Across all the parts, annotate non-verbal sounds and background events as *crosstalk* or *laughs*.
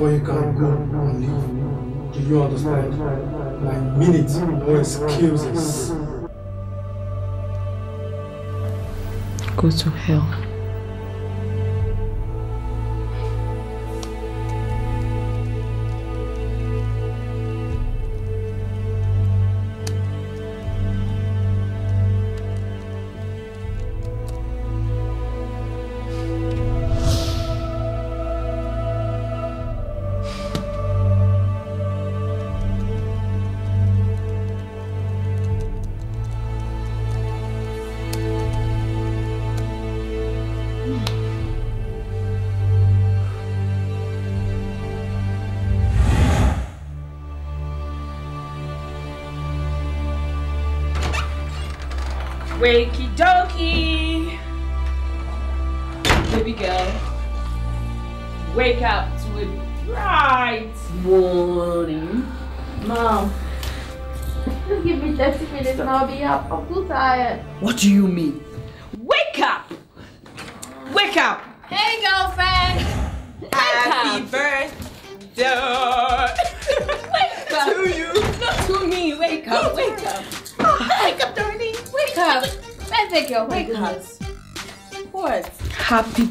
before you can go and leave. Do you understand? My minute, no excuses. Go to hell.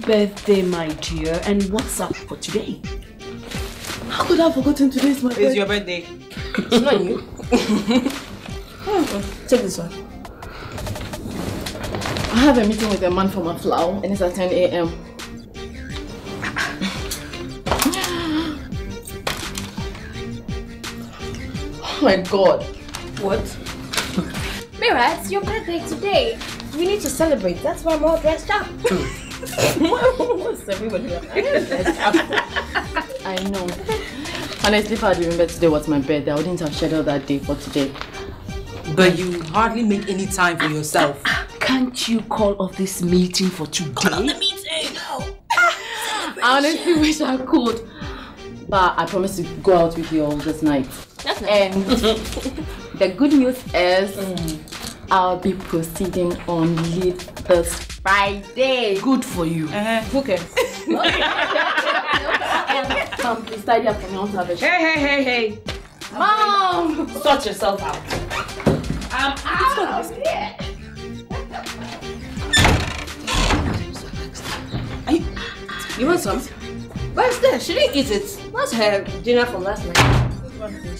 Birthday, my dear. And what's up for today? How could I have forgotten today's my It's your birthday. *laughs* It's not you. *laughs* Check this one. I have a meeting with a man from a flower, and it's at 10 a.m. *gasps* Oh my god. What? Mira, it's your birthday today. We need to celebrate. That's why I'm all dressed up. *laughs* What's *laughs* everybody I know. Honestly, if I had remembered today was my birthday, I wouldn't have scheduled that day for today. But you hardly make any time for yourself. Can't you call off this meeting for today? Call off the meeting. *laughs* I honestly wish I could. But I promise to go out with you all this night. That's nice. And *laughs* the good news is mm. I'll be proceeding on leave this Friday. Good for you. Uh-huh. Who cares? *laughs* please tidy up for me. I want to have a Hey, hey, hey, hey. Mom! Sort yourself out. I'm out of here. You, you want some? Where's that? She didn't eat it. What's her dinner from last night?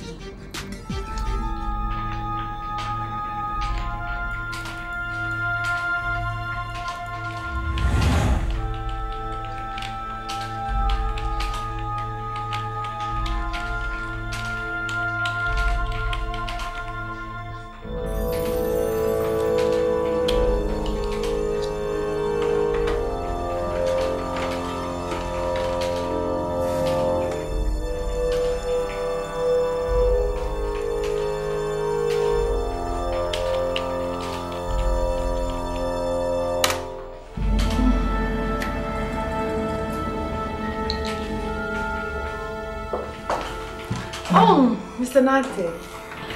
Nate.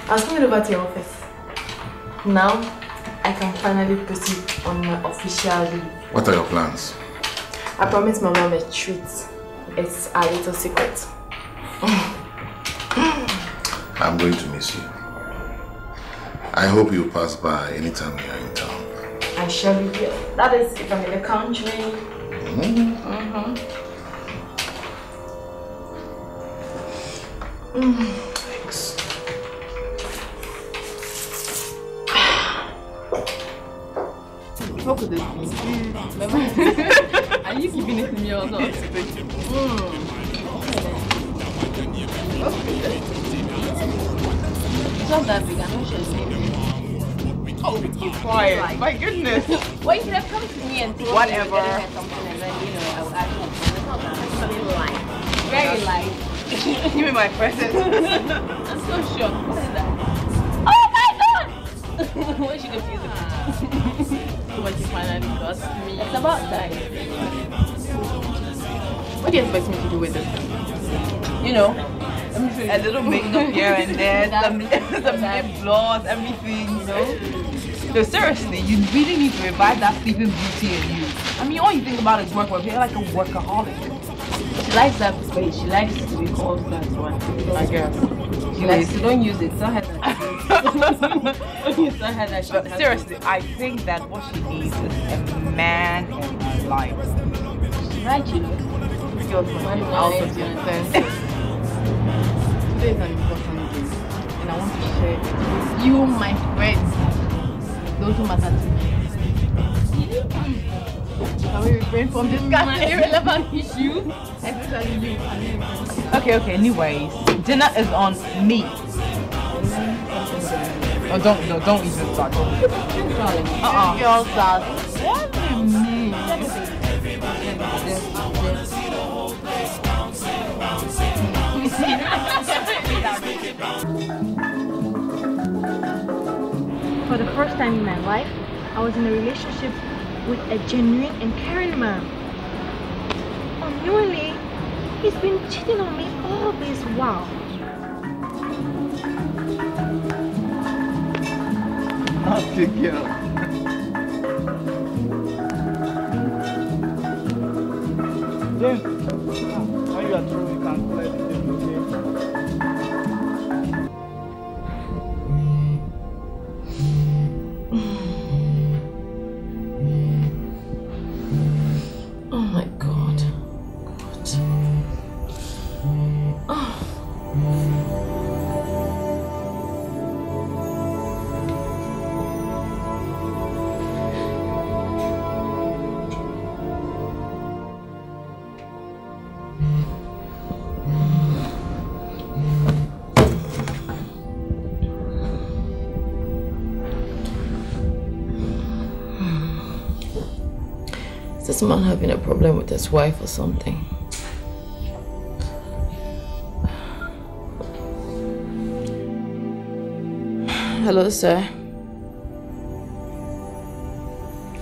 I was coming over to your office. Now, I can finally proceed on my official leave. What are your plans? I promised my mom a treat. It's a little secret. *laughs* I'm going to miss you. I hope you pass by anytime you're in town. I surely will. That is if I'm in the country. Mm. Mm-hmm. Mm. Thanks. Are you to me or not? Mm. It's not that big. I'm not sure. Oh, be quiet. My goodness. Well, you could have come to me and told Whatever. me you were gonna something and then, you know, I would add something. Light. Very light. Give me my present. I'm so that? Oh my god! what she confused What you finally got me. It's about time. What do you expect me to do with it? You know, a little makeup here and there, *laughs* some, some lip *laughs* gloss, everything, you know. No, seriously, you really need to revive that sleeping beauty in you. I mean, all you think about is work, work. You're like a workaholic. She likes that space. She likes to be called that one. I guess. She likes to don't use it. Tell her *laughs* *laughs* that. don't use tell her that. she But seriously, I think that what she needs is a man in her life. Right, you know. Girls must be out of your senses. Today is an important day, and I want to share it with you, my friends, those who matter to me. Can we refrain from discussing irrelevant *laughs* issues? Especially you. Okay, okay, anyways. Dinner is on me. Oh, don't, no, don't even start. Don't even. Uh-uh. girls are. What do you mean? For the first time in my life, I was in a relationship with a genuine and caring man. Unknowingly, he's been cheating on me all this while. Nasty girl. James, when you are through, man having a problem with his wife or something? Hello, sir.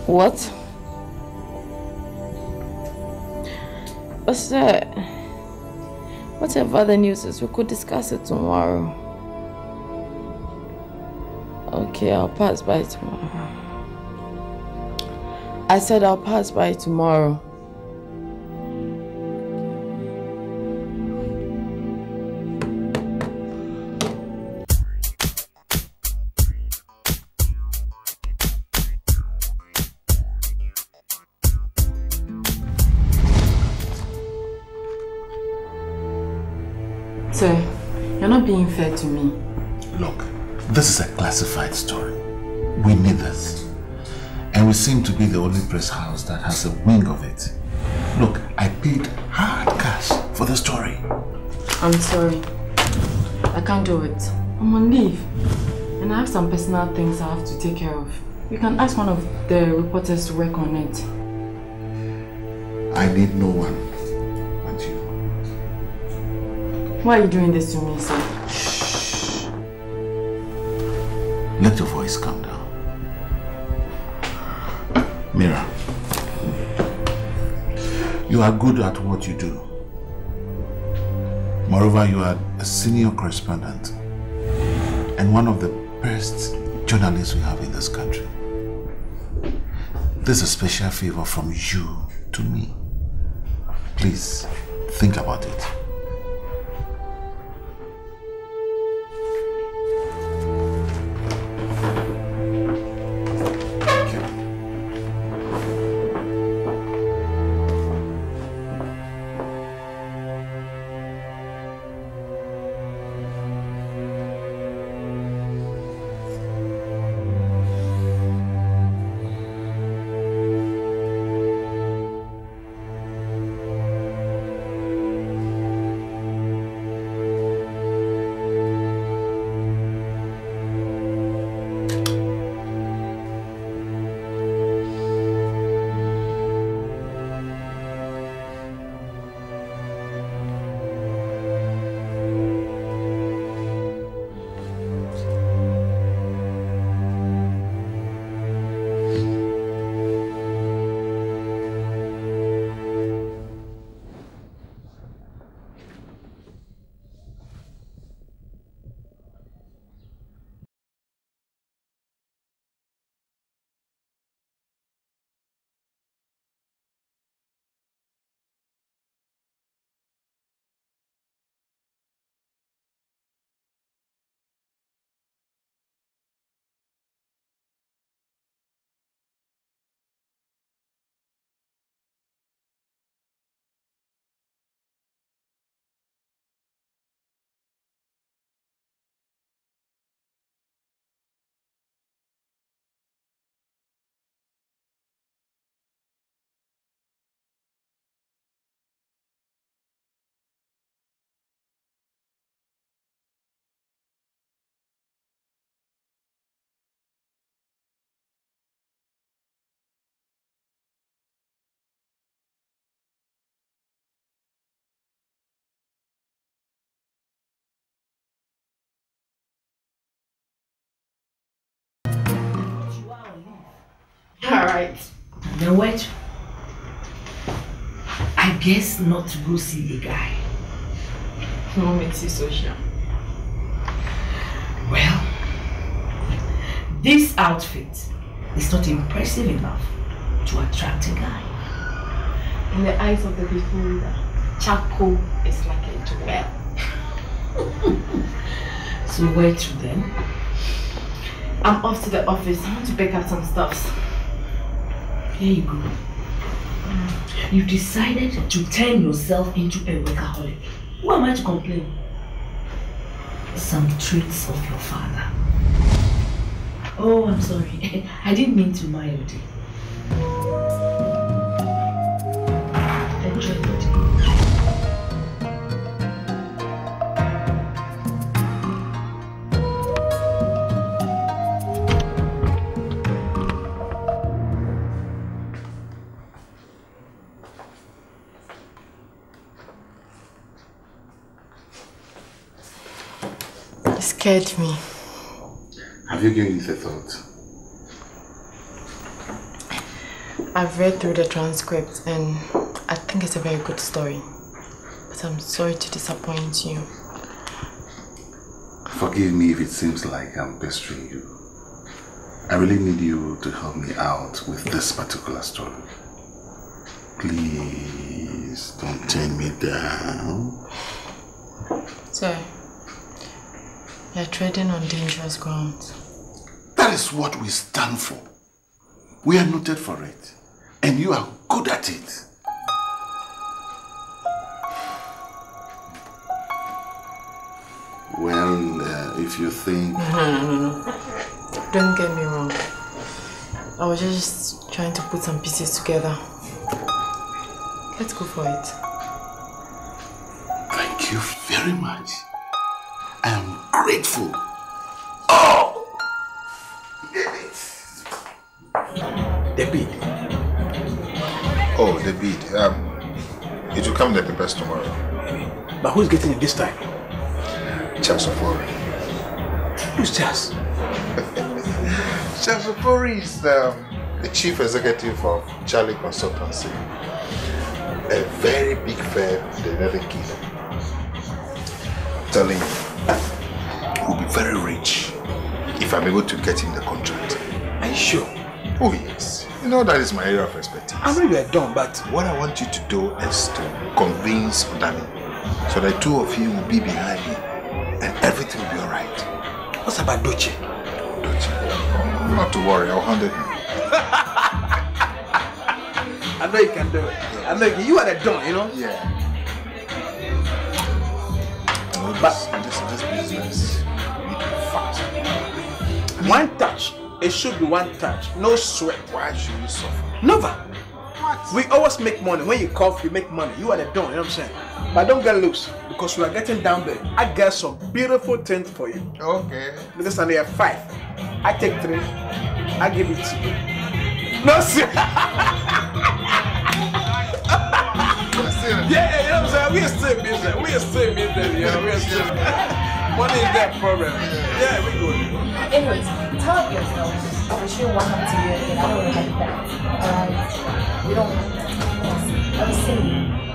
What? But sir, whatever the news is, we could discuss it tomorrow. Okay, I'll pass by tomorrow. I said I'll pass by tomorrow. Sir, you're not being fair to me. Be the only press house that has a wing of it. Look, I paid hard cash for the story. I'm sorry. I can't do it. I'm on leave. And I have some personal things I have to take care of. You can ask one of the reporters to work on it. I need no one but you. Why are you doing this to me, sir? Shh. Let your voice calm down. You are good at what you do. Moreover, you are a senior correspondent and one of the best journalists we have in this country. This is a special favor from you to me. Please, think about it. Alright. Then what? I guess not to go see a guy. What makes you so sure? Well, this outfit is not impressive enough to attract a guy. In the eyes of the beholder, charcoal is like a jewel. *laughs* So where to then? I'm off to the office. I want to pick up some stuffs. Here you go. You decided to turn yourself into a workaholic. Who am I to complain? Some traits of your father. Oh, I'm sorry. *laughs* I didn't mean to mind you. Scared me. Have you given it a thought? I've read through the transcript and I think it's a very good story. But I'm sorry to disappoint you. Forgive me if it seems like I'm pestering you. I really need you to help me out with this particular story. Please don't turn me down. Sir, you're treading on dangerous ground. That is what we stand for. We are noted for it. And you are good at it. Well, uh, if you think... *laughs* No, no, no, no. Don't get me wrong. I was just trying to put some pieces together. Let's go for it. Thank you very much. I am grateful. Oh! The bead. Oh, the bead. Um, it will come in the papers tomorrow. But who's getting it this time? Charles Ofori. Who's Charles? *laughs* Charles Ofori is um, the chief executive of Charlie Consultancy. A very big firm in the United Kingdom. I'm telling you, we'll be very rich if I'm able to get him the contract. Are you sure? Oh yes. You know that is my area of expertise. I know you are done, but what I want you to do is to convince Odani so the two of you will be behind me and everything will be alright. What's about Doche? Doche? Not to worry, I'll handle him. *laughs* I know you can do it. I know you, you are the don, you know? Yeah. This, this, this business, we need to be fast. One touch. It should be one touch. No sweat. Why should you suffer? Never. What? We always make money. When you cough, you make money. You are the don, you know what I'm saying? But don't get loose because we are getting down there. I got some beautiful things for you. Okay. Because I have five. I take three. I give it to you. No, sir. *laughs* yeah, yeah, you know what I'm saying? We are still business. We are still business. Know, we are still. *laughs* Money is that problem. Yeah, we good. Anyways, tell yourself, I'm sure what happened to you again. I don't want to have that. Alright? We don't. I'm saying,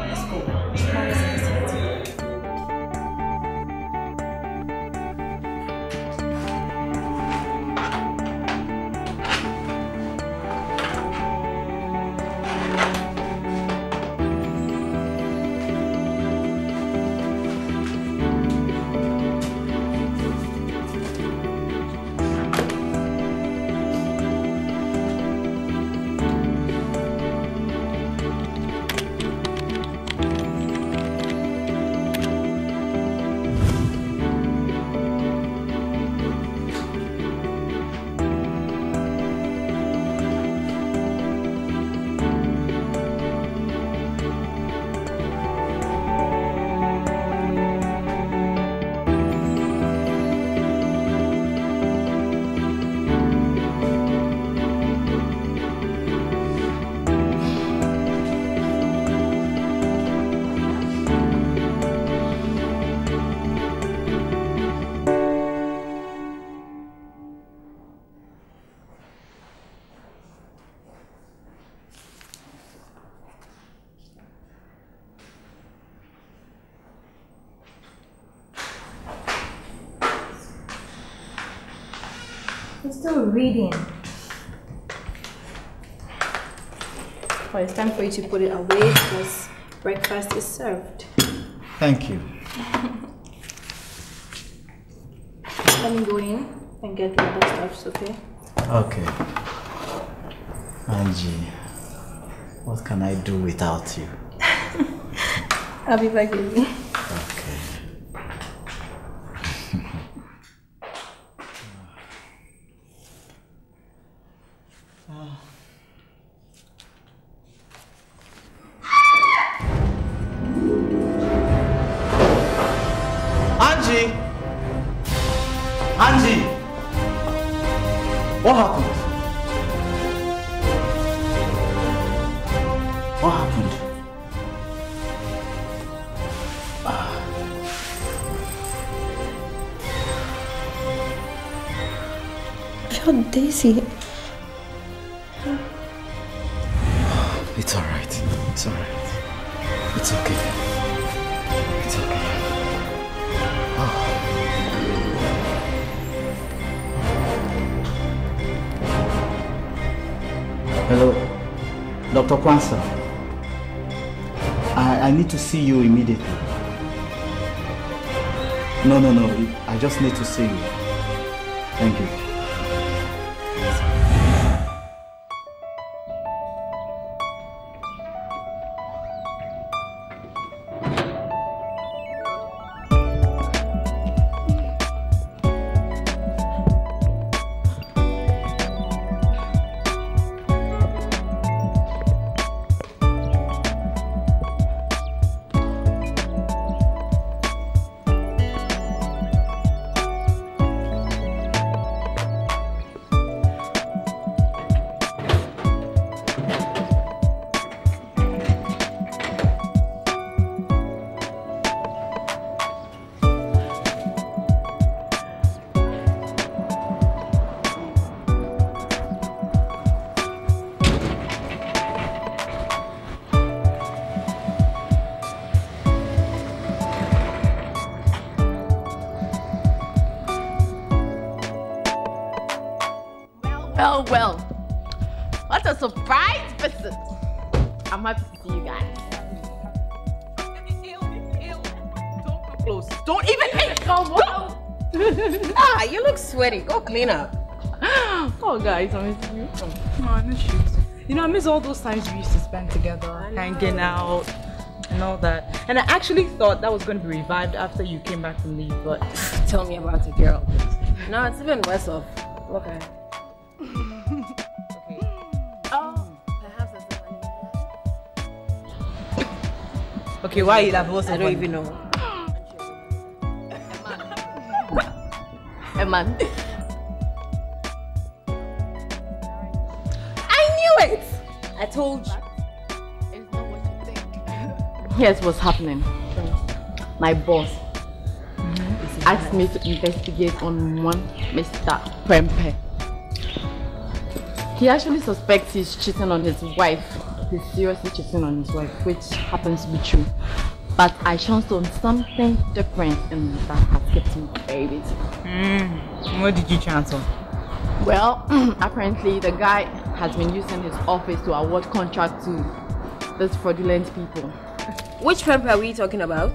still reading. Well, it's time for you to put it away because breakfast is served. Thank you. Let me go in and get the other stuffs, okay? Okay. Angie, what can I do without you? *laughs* I'll be back with see you immediately. No, no, no. I just need to see you. Thank you. Clean up. Oh, guys, I miss you. Oh, I miss you. You know, I miss all those times we used to spend together, hanging out, and all that. And I actually thought that was going to be revived after you came back from leave, but *laughs* Tell me about it, girl. No, it's even worse off. Look at it. Oh, okay, why you have What's I don't even know. *gasps* Eman. I I told you. Here's what's happening. My boss asked me to investigate on one Mr. Prempe. He actually suspects he's cheating on his wife. He's seriously cheating on his wife, which happens to be true. But I chanced on something different and that has kept me very busy. Mm, what did you chance on? Well, *clears throat* apparently the guy has been using his office to award contracts to these fraudulent people. Which Prempe are we talking about?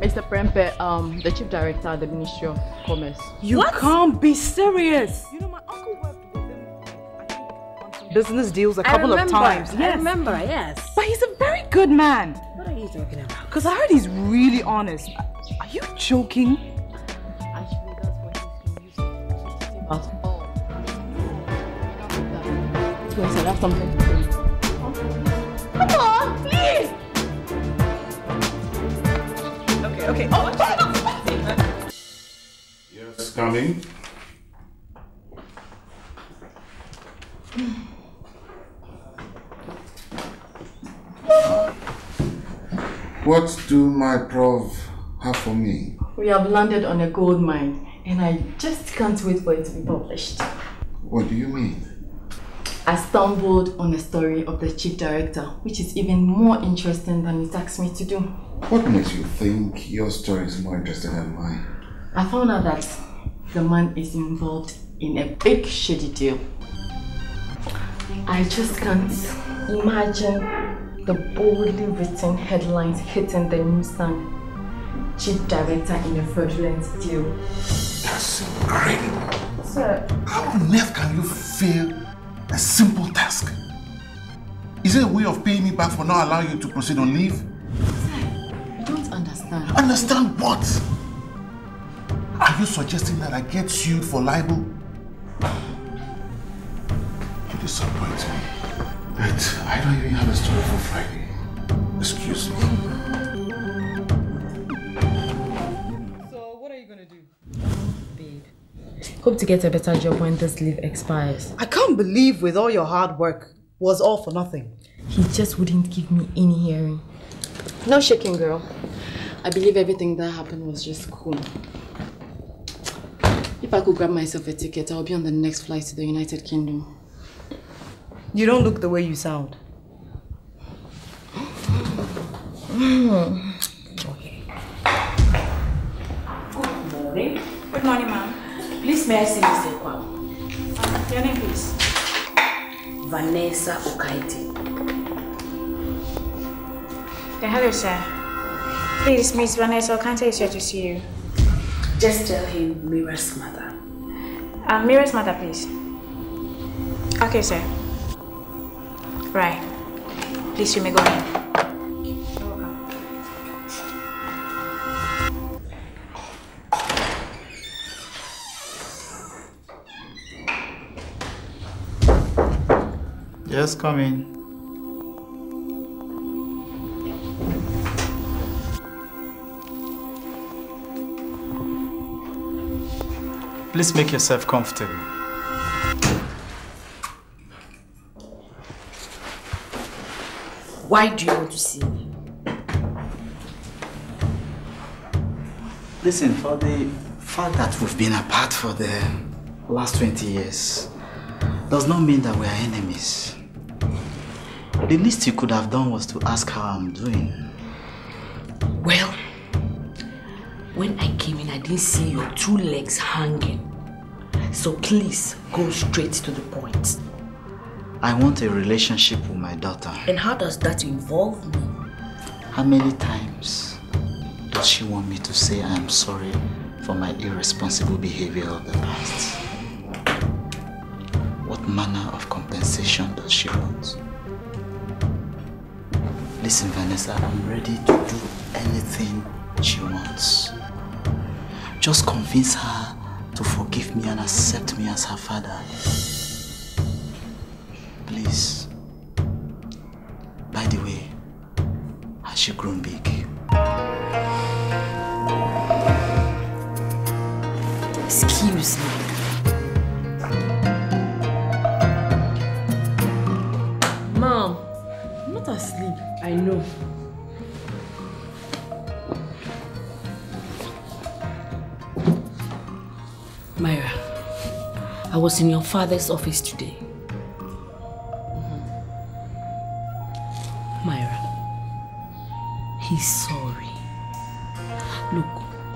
Mr. Prempe, um, the chief director at the Ministry of Commerce. You can't be serious. You know, my uncle worked with him, I think, on some business deals a I couple of remember. times. I remember, yes. But he's a very good man. What are you talking about? Because I heard he's really honest. Are you joking? Yes, I have something to say. Come on, please! Okay, okay. Oh, Yes, coming. What do my prof have for me? We have landed on a gold mine and I just can't wait for it to be published. What do you mean? I stumbled on a story of the chief director, which is even more interesting than it asked me to do. What makes you think your story is more interesting than mine? I found out that the man is involved in a big shady deal. I just can't imagine the boldly written headlines hitting the newsstand. Chief director in a fraudulent deal. That's incredible. Sir, How on earth can you fail a simple task? Is it a way of paying me back for not allowing you to proceed on leave? You don't understand. Understand what? Are you suggesting that I get sued for libel? You disappoint me. But I don't even have a story for Friday. Excuse me. Hope to get a better job when this leave expires. I can't believe with all your hard work was all for nothing. He just wouldn't give me any hearing. No shaking, girl. I believe everything that happened was just cool. If I could grab myself a ticket, I'll be on the next flight to the United Kingdom. You don't look the way you sound. Good morning. good morning, ma'am. Please may I see Mr. Kwao? Your name, please. Vanessa Okaiti. Okay, hello, sir. Please, Miss Vanessa Okanta is here to see you. Just tell him Mira's mother. Uh, Mira's mother, please. Okay, sir. Right. Please, you may go in. Yes, come in. Please make yourself comfortable. Why do you want to see me? Listen, for the fact that we've been apart for the last 20 years does not mean that we are enemies. The least you could have done was to ask how I'm doing. Well, when I came in, I didn't see your two legs hanging. So please go straight to the point. I want a relationship with my daughter. And how does that involve me? How many times does she want me to say I am sorry for my irresponsible behavior of the past? What manner of compensation does she want? Listen, Vanessa, I'm ready to do anything she wants. Just convince her to forgive me and accept me as her father. Please. Myra, I was in your father's office today. Mm-hmm. Myra, he's sorry. Look,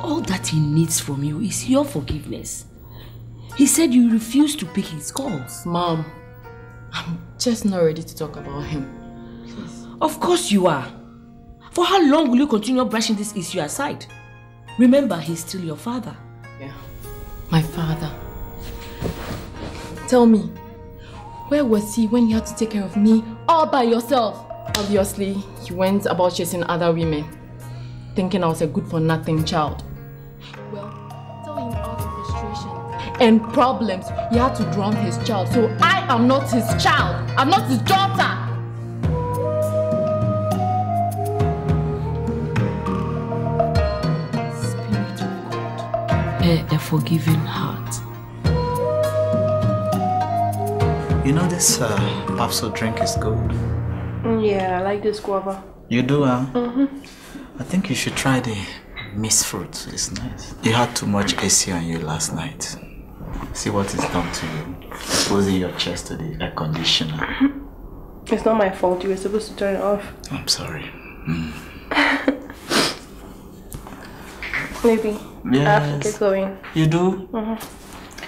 all that he needs from you is your forgiveness. He said you refused to pick his calls. Mom, I'm just not ready to talk about him. Of course you are. For how long will you continue brushing this issue aside? Remember, he's still your father. Yeah. My father. Tell me, where was he when you had to take care of me all by yourself? Obviously, he went about chasing other women, thinking I was a good for nothing child. Well, tell him out of frustration and problems, he had to drown his child. So I am not his child. I'm not his daughter. A, a forgiving heart. You know this uh, Papso drink is good. Yeah, I like this guava. You do, huh? Mm-hmm. I think you should try the Miss Fruit. It's nice. You had too much AC on you last night. See what it's done to you. Exposing your chest to the air conditioner. It's not my fault. You were supposed to turn it off. I'm sorry. Mm. *laughs* Maybe. I have to get going. You do? Mhm.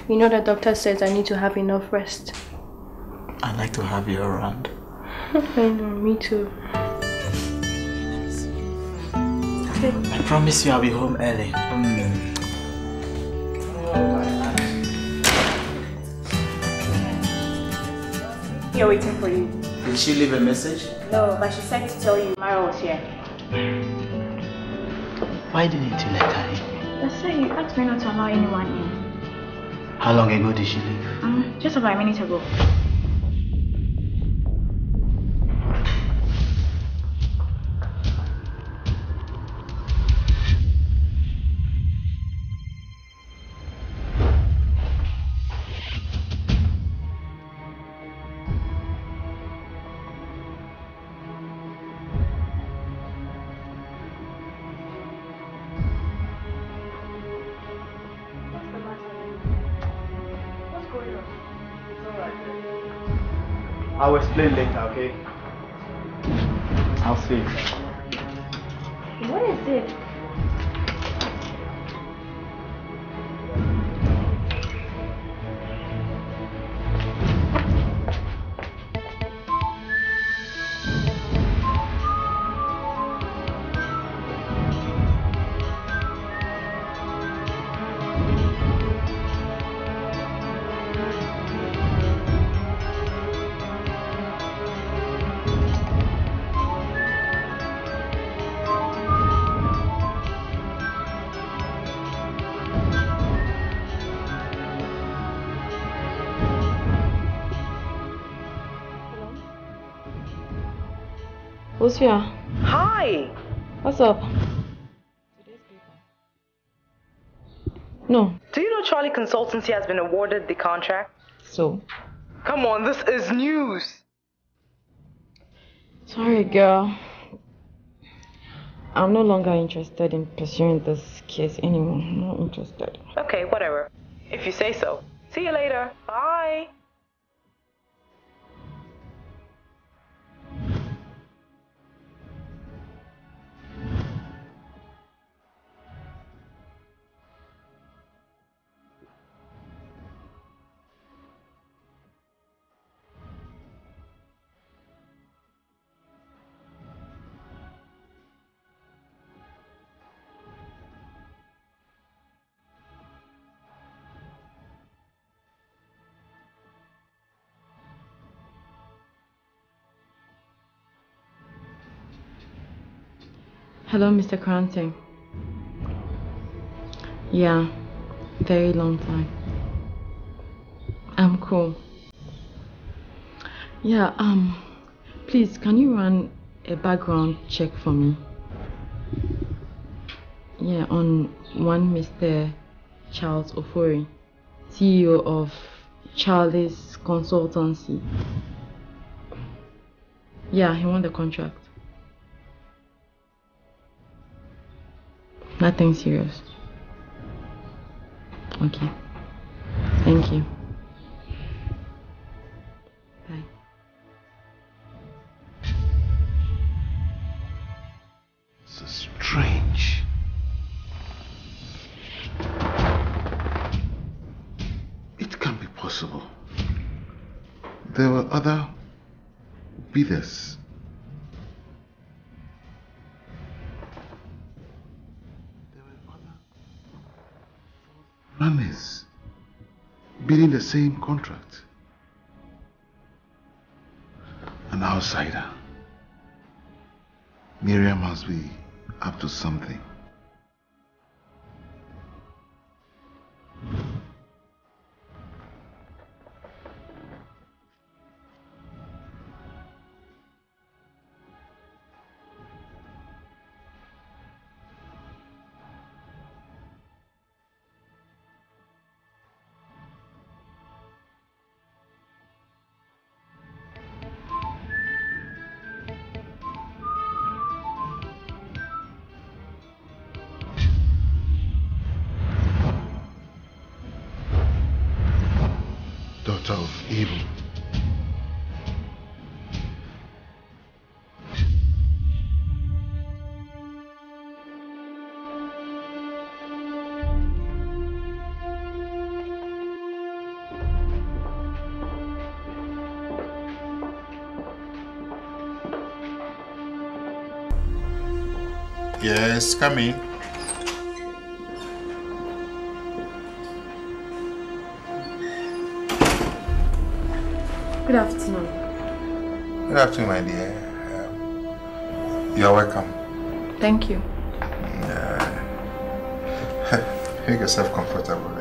You know the doctor says I need to have enough rest. I'd like to have you around. *laughs* I know, me too. Okay. I promise you I'll be home early. Mm. Here waiting for you. Did she leave a message? No, but she said to tell you Mara was here. Why didn't you let her in? That's why you asked me not to allow anyone in. How long ago did she leave? Um, just about a minute ago. I'll explain Lucia, Hi. what's up? No. Do you know Charlie Consultancy has been awarded the contract? So? Come on, this is news. Sorry, girl. I'm no longer interested in pursuing this case anymore. I'm not interested. Okay, whatever. If you say so. See you later. Bye. Hello, Mr. Cranton. Yeah, very long time. I'm cool. Yeah, um, please, can you run a background check for me? Yeah, on one Mr. Charles Ofori, CEO of Charlie's Consultancy. Yeah, he won the contract. Nothing serious. Okay. Thank you. Bye. This strange. It can't be possible. There were other bidders. Runners bidding the same contract. An outsider. Miriam must be up to something. Come in. Good afternoon. Good afternoon, my dear. Um, you're welcome. Thank you. Uh, *laughs* make yourself comfortable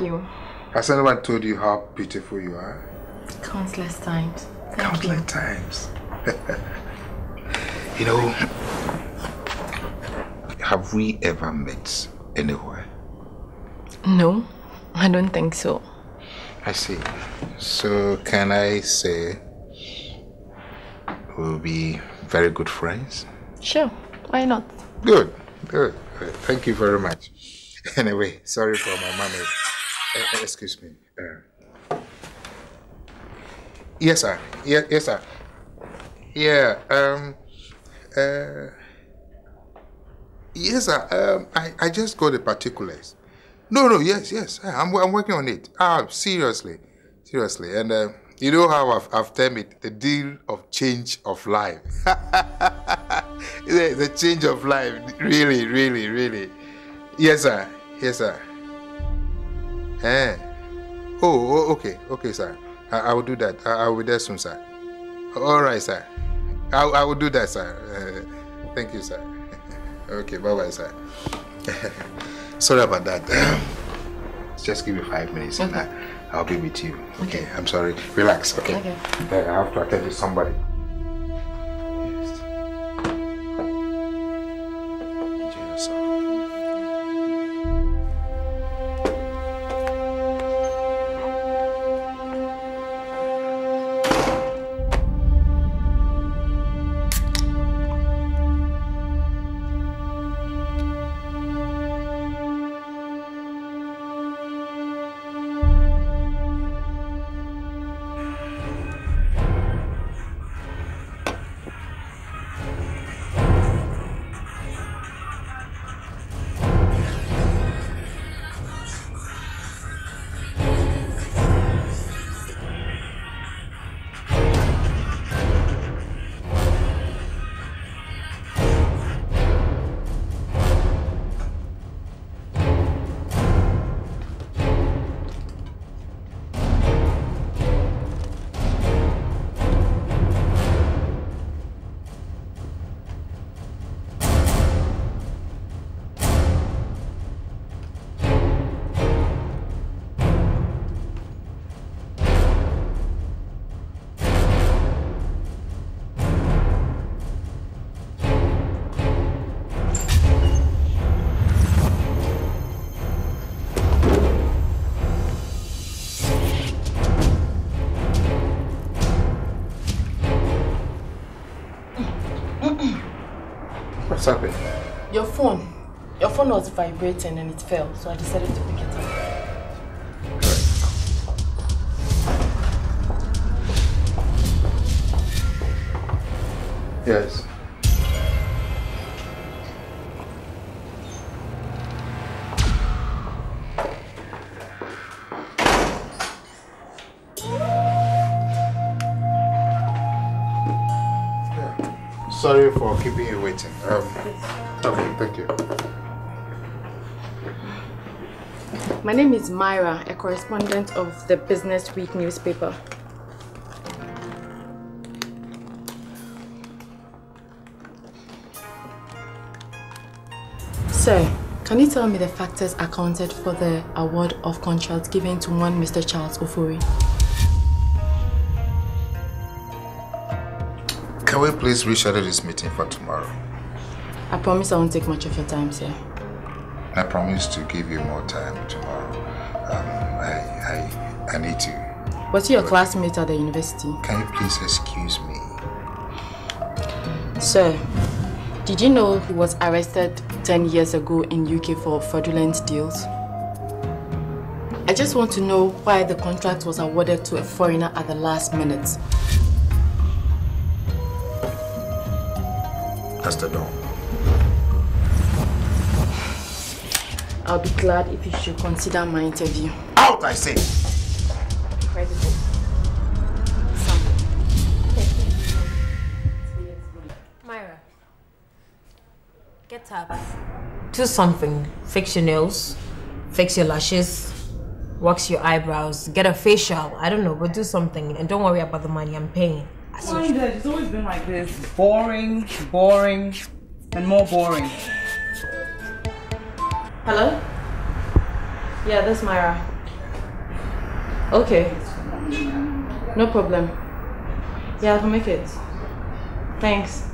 Thank you. Has anyone told you how beautiful you are? Countless times. Thank Countless you. times. *laughs* you know, have we ever met anywhere? No, I don't think so. I see. So can I say we'll be very good friends? Sure, why not? Good, good. good. Thank you very much. *laughs* Anyway, sorry for my manners. Uh, uh, excuse me. Uh, yes, sir. Yeah, yes, sir. Yeah. Um. Uh. Yes, sir. Um. I I just got the particulars. No, no. Yes, yes. I'm I'm working on it. Ah, seriously, seriously. And uh, you know how I've I've termed it the deal of change of life. *laughs* the, the change of life. Really, really, really. Yes, sir. Yes, sir. Eh. Oh, oh, okay. Okay, sir. I, I will do that. I, I will be there soon, sir. All right, sir. I, I will do that, sir. Uh, thank you, sir. *laughs* okay, bye-bye, sir. *laughs* sorry about that. *clears throat* Just give me five minutes and I, I'll be with you. Okay, I'm sorry. Relax, okay? Okay. Uh, I have to attend to somebody. Phone was vibrating and it fell, so I decided to pick it up. Yes. Sorry for keeping you waiting. Um, okay, thank you. My name is Myra, a correspondent of the Business Week newspaper. Sir, can you tell me the factors accounted for the award of contract given to one Mr. Charles Ofori? Can we please reschedule this meeting for tomorrow? I promise I won't take much of your time, sir. I promise to give you more time tomorrow. Um, I, I, I need to. Was he your classmate at the university? Can you please excuse me? Sir, did you know he was arrested 10 years ago in UK for fraudulent deals? I just want to know why the contract was awarded to a foreigner at the last minute. That's the door. I'll be glad if you should consider my interview. Out, I say! President. Myra, get up. Do something. Fix your nails, fix your lashes, wax your eyebrows, get a facial. I don't know, but do something. And don't worry about the money I'm paying. As Why usual. that? It's always been like this. Boring, boring, and more boring. Hello? Yeah, that's Myra. Okay. No problem. Yeah, I can make it. Thanks.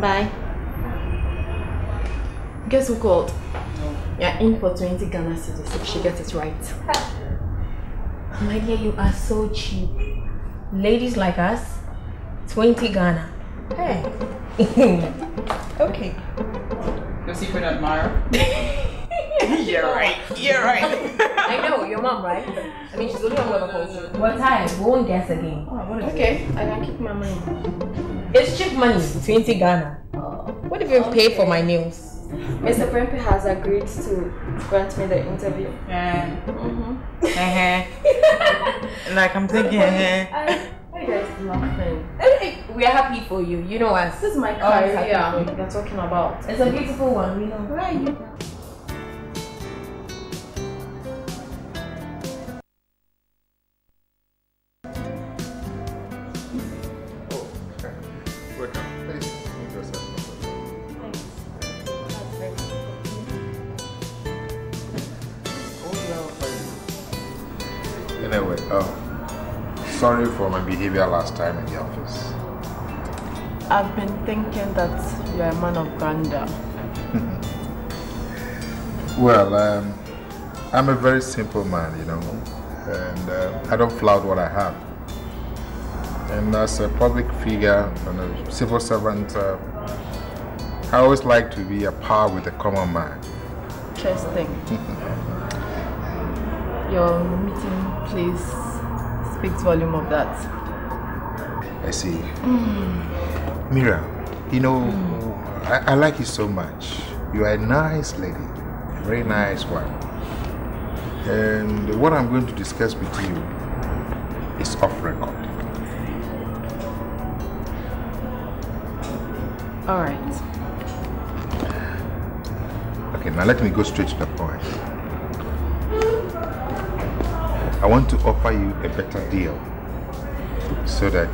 Bye. Guess who called? Yeah, in for 20 Ghana cedis if she gets it right. My dear, you are so cheap. Ladies like us, 20 Ghana. Hey. *laughs* okay. Your secret admirer. You're right. You're right. I know, your mom, right? I mean, she's only on whoever calls. What time? We won't guess again. Okay, I can keep my money. It's cheap money, 20 Ghana. What if you pay for my nails? Mr. Prempeh has agreed to grant me the interview. Yeah. Mm-hmm. Uh-huh. *laughs* like I'm thinking, uh-huh. Why are you guys laughing? We are happy for you. You know us. This is my car. for you. you're talking about. It's a beautiful one, we know. Sorry for my behavior last time in the office. I've been thinking that you're a man of grandeur. *laughs* Well, um, I'm a very simple man, you know, and uh, I don't flout what I have. And as a public figure and a civil servant, uh, I always like to be a par with the common man. Interesting. *laughs* Your meeting place speaks volume of that. I see. Hmm. Myra, you know, hmm. I, I like you so much. You are a nice lady, a very nice one. And what I'm going to discuss with you is off record. All right. Okay, now let me go straight to the point. I want to offer you a better deal so that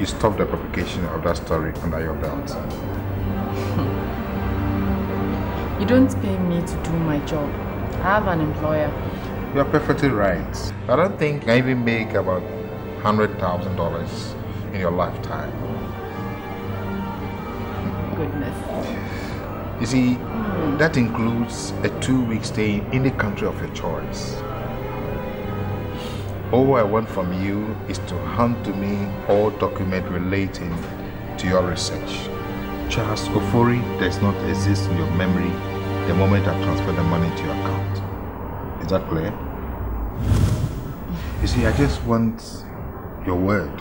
you stop the publication of that story under your belt. *laughs* You don't pay me to do my job. I have an employer. You are perfectly right. I don't think I even make about $100,000 in your lifetime. Goodness. You see, that includes a two-week stay in the country of your choice. All I want from you is to hand to me all document relating to your research. Charles Ofori does not exist in your memory the moment I transfer the money to your account. Is that clear? You see, I just want your word,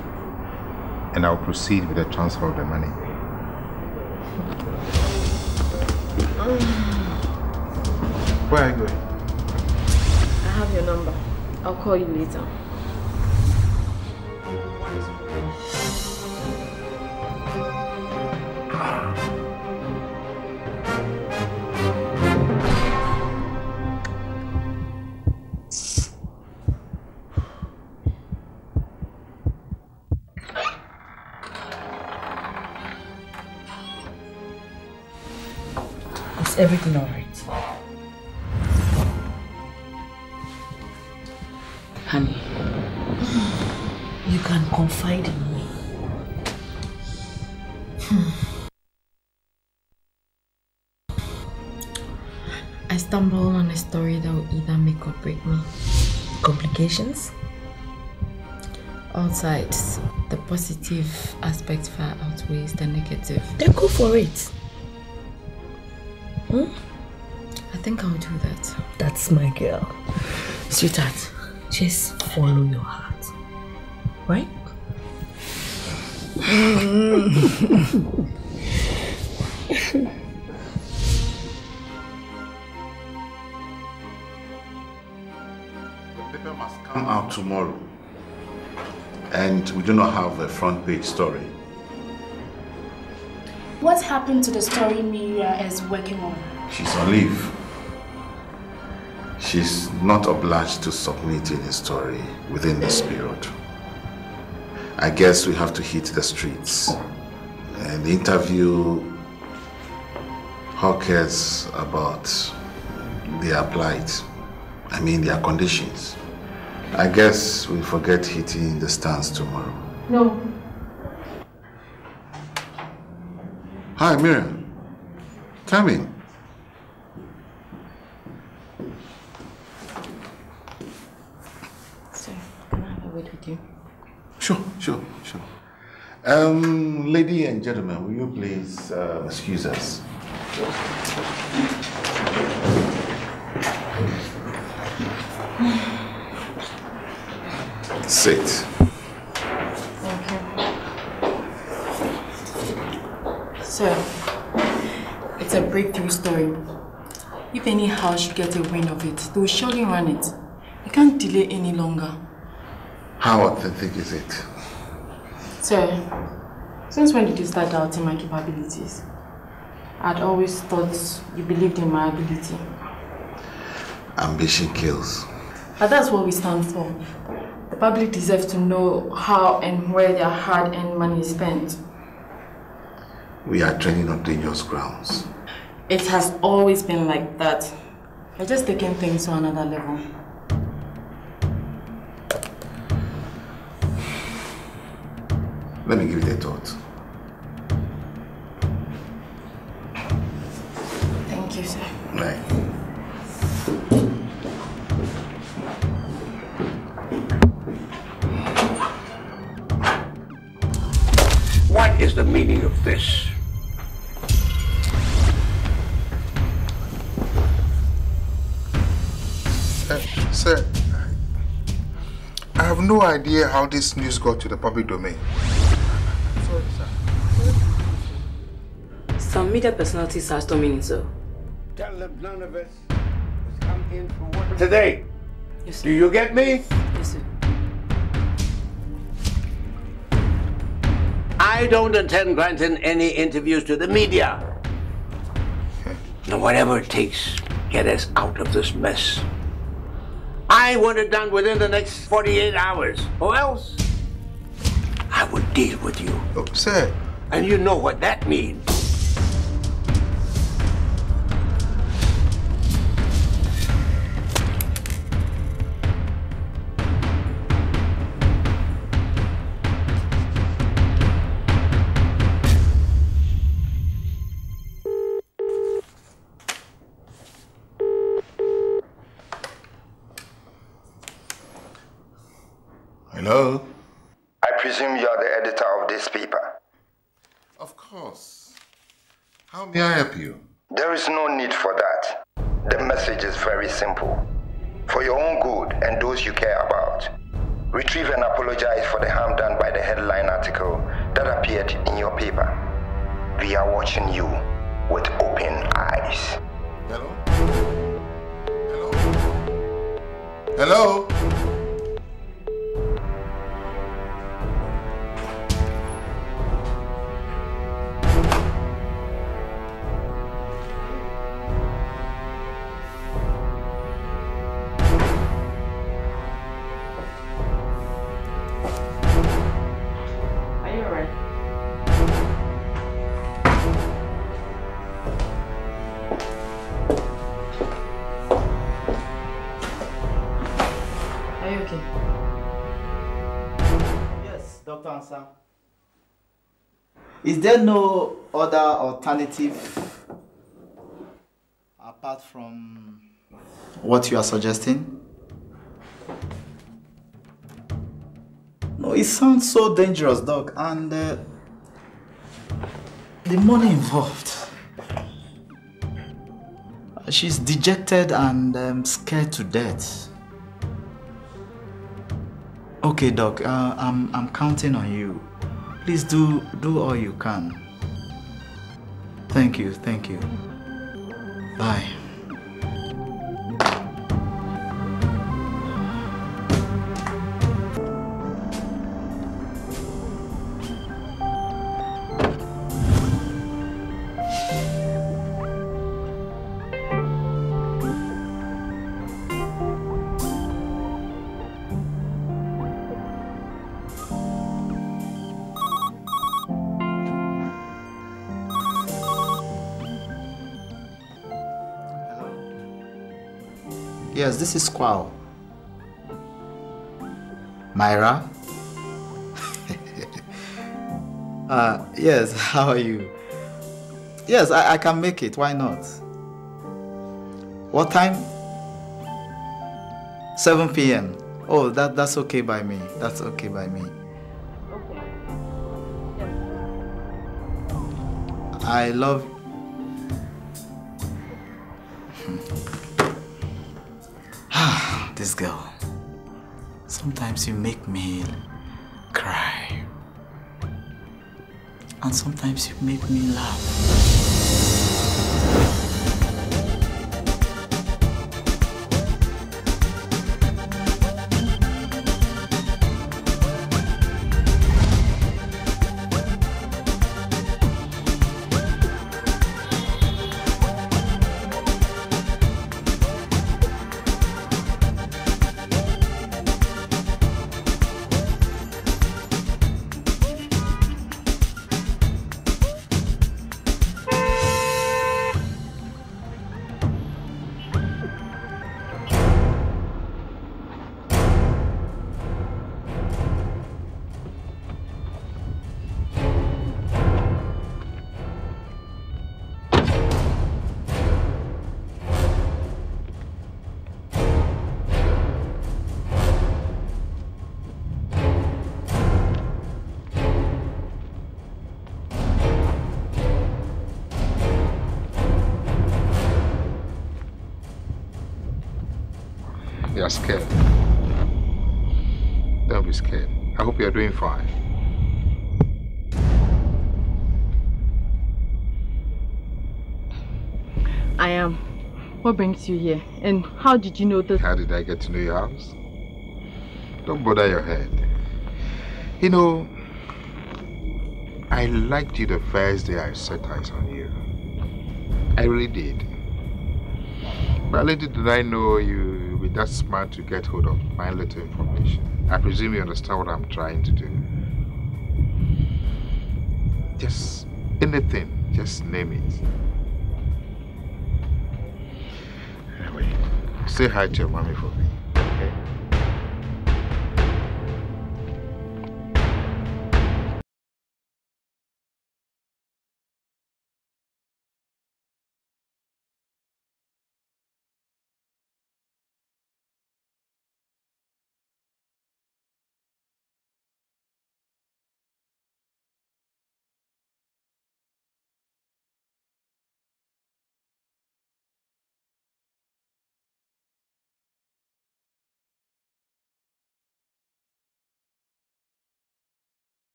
and I'll proceed with the transfer of the money. *sighs* Where are you going? I have your number. I'll call you later. Everything alright? Complications? All sides. The positive aspect far outweighs the negative. Then go for it. Hmm? I think I'll do that. That's my girl. Sweetheart, just follow your heart. Right? The *laughs* *laughs* tomorrow. And we do not have a front page story. What happened to the story Miria is working on? She's on leave. She's not obliged to submit any story within this period. I guess we have to hit the streets and interview hawkers about their plight. I mean their conditions. I guess we forget hitting the stands tomorrow. No. Hi, Miriam. Come in. Sir, can I have a word with you? Sure, sure, sure. Um, lady and gentlemen, will you please uh, excuse us? Sit. Thank you. Sir, it's a breakthrough story. If any house should get a wind of it, they will surely run it. You can't delay any longer. How authentic is it? Sir, since when did you start doubting my capabilities? I'd always thought you believed in my ability. Ambition kills. But that's what we stand for. The public deserves to know how and where their hard-earned money is spent. We are treading on dangerous grounds. It has always been like that. You're just taking things to another level. Let me give it a thought. Thank you, sir. Right. Is the meaning of this? Uh, sir, I have no idea how this news got to the public domain. Some media personalities are storming it, sir. Tell them none of us has come in for work today. Do you get me? Yes, sir. I don't intend granting any interviews to the media. Now, whatever it takes, get us out of this mess. I want it done within the next 48 hours, or else I will deal with you. Oh, sir. And you know what that means. Of this paper. Of course. How may I help you? There is no need for that. The message is very simple. For your own good and those you care about, retrieve and apologize for the harm done by the headline article that appeared in your paper. We are watching you with open eyes. Hello? Hello? Are Is there no other alternative apart from what you are suggesting? No, it sounds so dangerous, Doc, and uh, the money involved. She's dejected and um, scared to death. Okay, Doc, uh, I'm, I'm counting on you. Please do do all you can. Thank you, thank you. Bye. This is Squall. Myra? *laughs* uh, yes, *laughs* how are you? Yes, I, I can make it. Why not? What time? 7 p.m. Oh, that, that's okay by me. That's okay by me. I love this girl. Sometimes you make me cry. And sometimes you make me laugh. Brings you here? And how did you know this? How did I get to know your house? Don't bother your head. You know, I liked you the first day I set eyes on you. I really did. But little did I know you be that smart to get hold of my little information. I presume you understand what I'm trying to do. Just anything, just name it. Say hi to your mommy for me.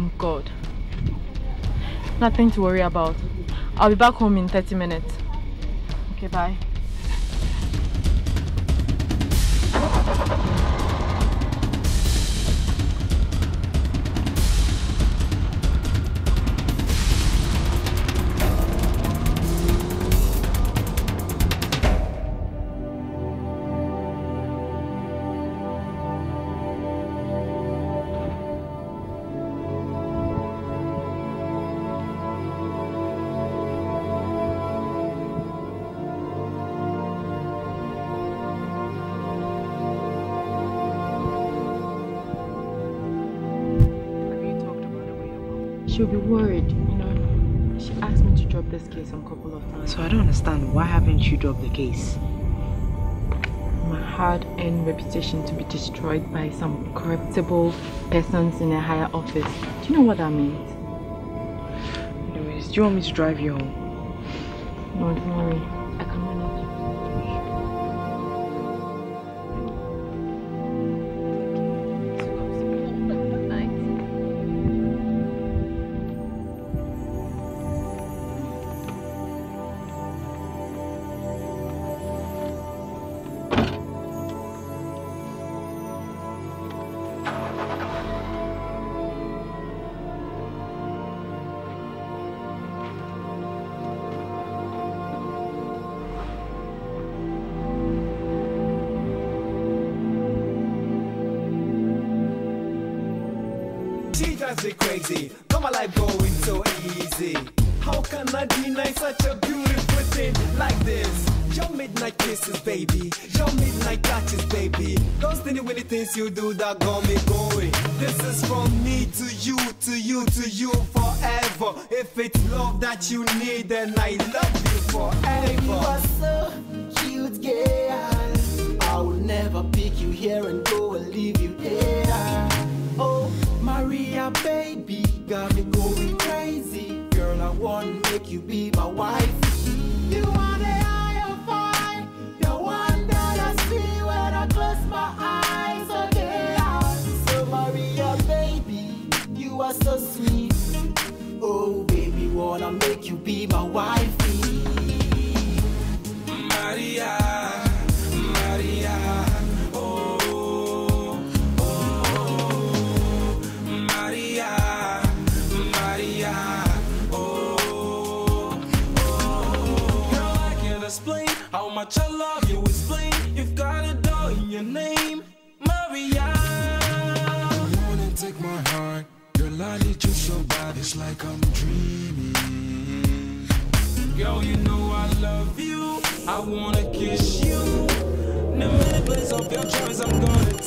Thank God. Nothing to worry about. I'll be back home in 30 minutes. Okay, bye. She'll be worried, you know. She asked me to drop this case a couple of times. So I don't understand. Why haven't you dropped the case? my hard-earned reputation to be destroyed by some corruptible persons in a higher office. Do you know what that means? Anyways, do you want me to drive you home? No, don't worry. Here and go and leave you here. Oh, Maria, baby, I wanna kiss you. No matter place of your choice, I'm gonna